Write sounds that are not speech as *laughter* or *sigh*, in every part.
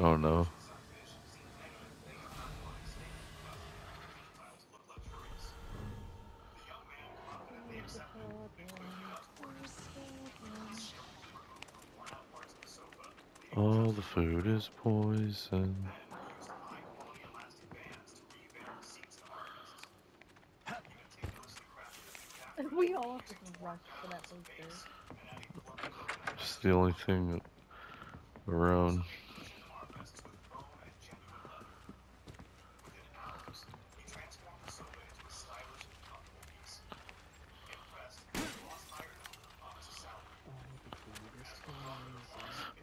Oh no. All the food is poison. *laughs* we all just rushed for that poster. It's the only thing around.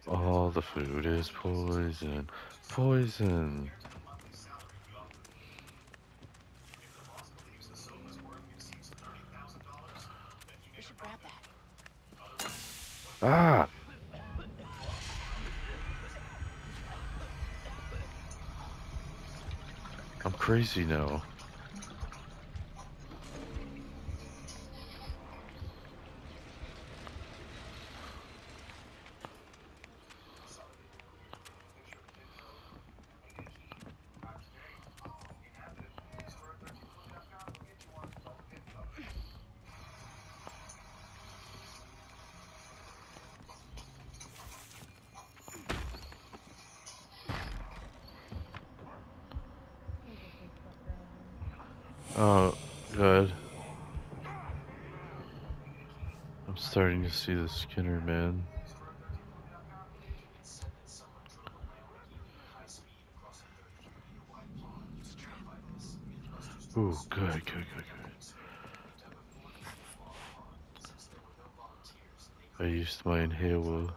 All the food is poison. Poison. Ah! I'm crazy now. Oh, good. I'm starting to see the Skinner man. Ooh, good, good, good, good. I used my inhaler.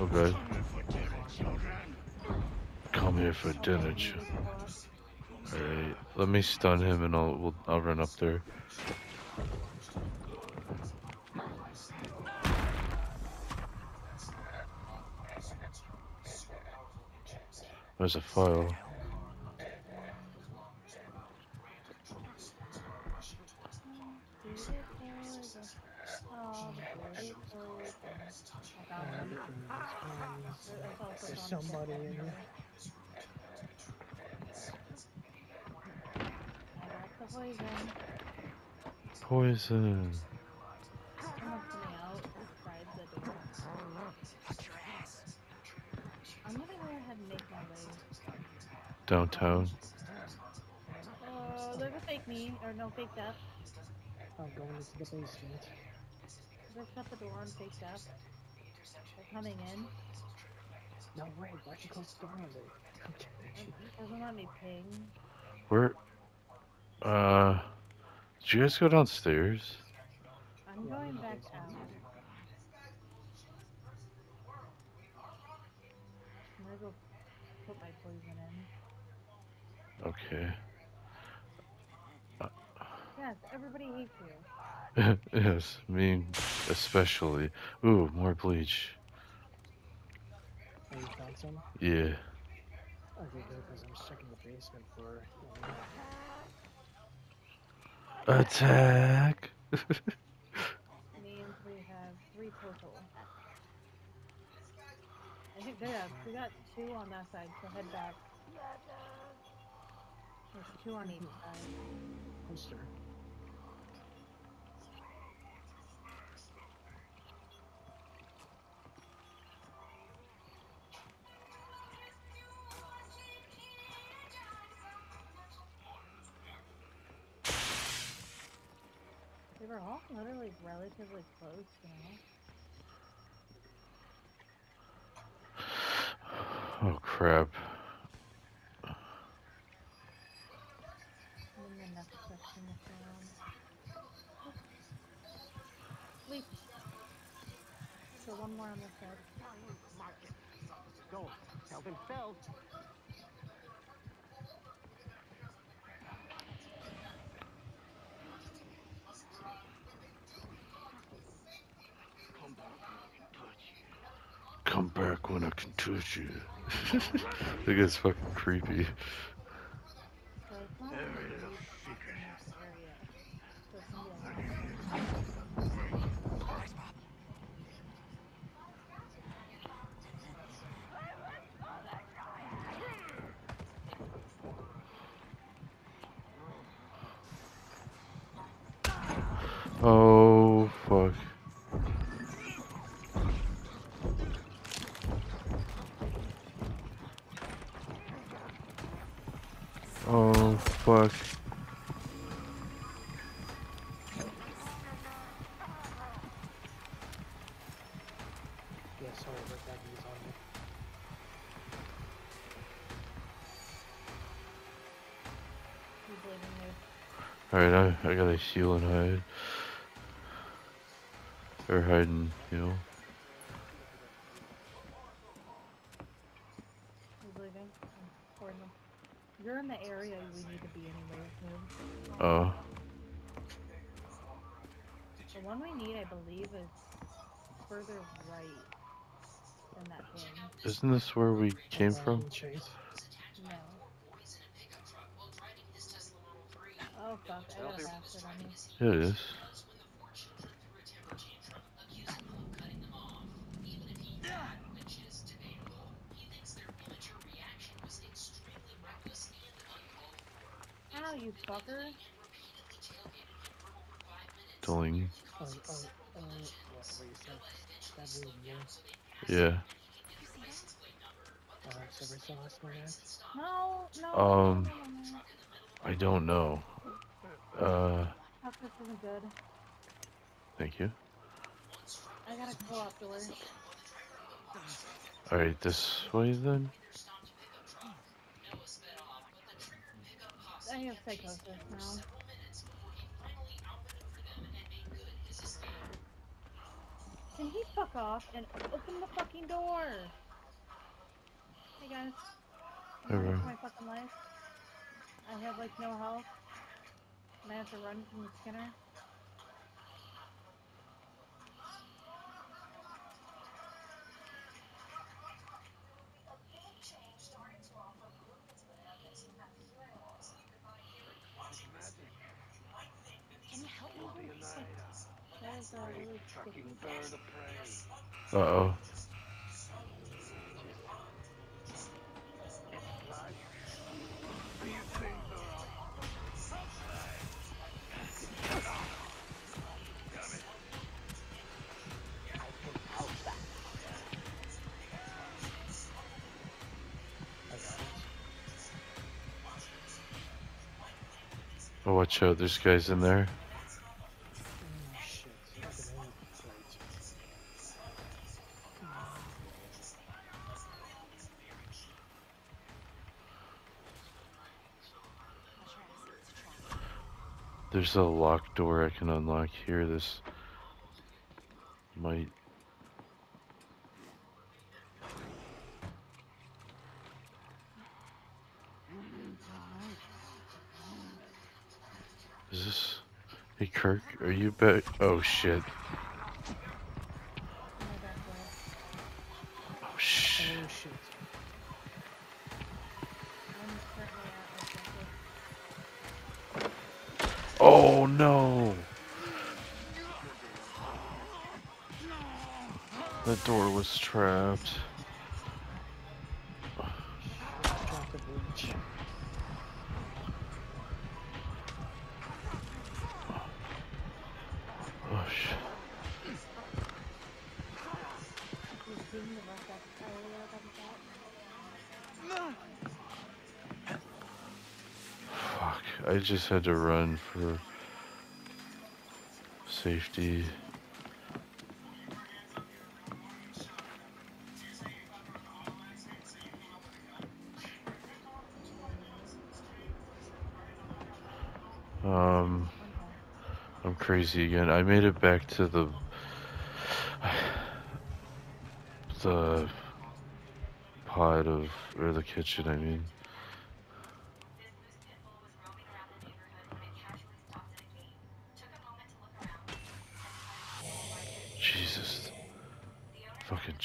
Okay. Come here for dinner, Alright, let me stun him and I'll we'll, I'll run up there. There's a file. There's somebody in here. Poison. Poison. Someone's coming out outside uh, the door. I'm gonna go ahead and make my way. Downtown. Oh, there's a fake me, or no, fake death. I'm going into the basement. They shut the door and fake death. They're coming in. No way, why'd you close the door on me? Okay. It doesn't let me ping. Where? Uh, did you guys go downstairs? I'm going back out. I'm gonna go put my poison in. Okay. Yes, everybody hates you. *laughs* yes, me especially. Ooh, more bleach. Oh, you found some? Yeah. Okay, good, because I'm checking the basement for. You Attack! means we have three total. I think there we got two on that side, so head back. There's two on each side. poster. Were all literally relatively close, you know. Oh crap. And then the next section is down. Sleep. So one more on this side. Go. Tell them fell. Come back when I can touch you. I think it's fucking creepy. So it's not really deep in this area. So somebody else- Oh, fuck. Oh, fuck. Yeah, sorry about that. He's on me. He's Oh, leaving me. Alright, I, I gotta heal and hide. Or hide and heal. He's leaving. I'm supporting him. You're in the area we need to be anyway. Oh. The one we need, I believe, is further right than that thing. Isn't this where we came from? Chase. No. Oh fuck, I got a bastard on me. Yeah, it is. Ow, you fucker. Tilling. Oh, oh, oh, what, what you said? That really you. Yeah. Uh, so where's the last one at? No, no. Um. I don't know. Uh, Fuck, this isn't good. thank you. I gotta go up door. Alright, this way then? I have psychosis now. Can he fuck off and open the fucking door? Hey guys. I'm running Alright. for my fucking life. I have like no health. And I have to run from the Skinner. Can you help me? That is a really sticky. Uh oh. Oh, watch out, there's guys in there. There's a locked door I can unlock here. This might. Is this. Hey, Kirk, are you back? Oh, shit. Oh, no! The door was trapped. I just had to run for safety. Um, I'm crazy again. I made it back to the the pod of or the kitchen. I mean.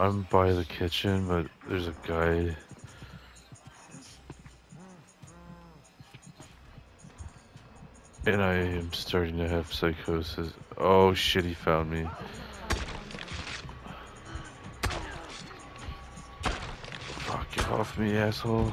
I'm by the kitchen, but there's a guy. And I am starting to have psychosis. Oh shit, he found me. Fuck, get off me, asshole.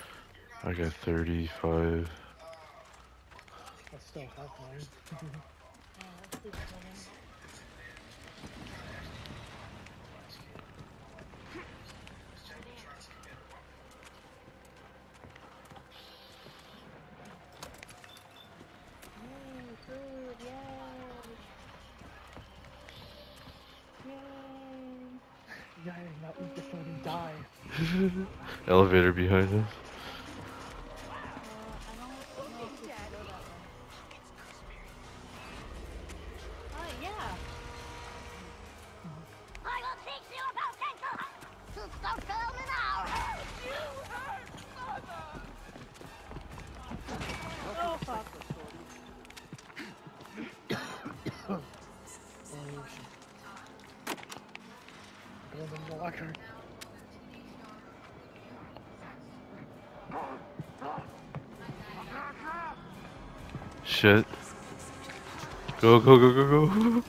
I got 35. I still have mine. Uh, let's keep Shit. Go, go, go, go, go.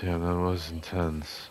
Damn, that was intense.